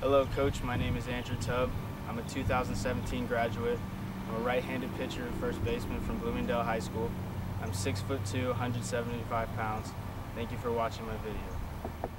Hello, Coach. My name is Andrew Tubb. I'm a 2017 graduate. I'm a right-handed pitcher and first baseman from Bloomingdale High School. I'm 6'2", 175 pounds. Thank you for watching my video.